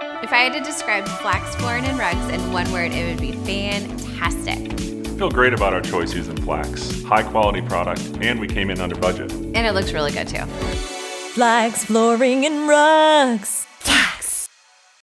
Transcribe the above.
If I had to describe Flack's Flooring and Rugs in one word, it would be fantastic. I feel great about our choice using Flack's. High quality product, and we came in under budget. And it looks really good too. Flack's Flooring and Rugs.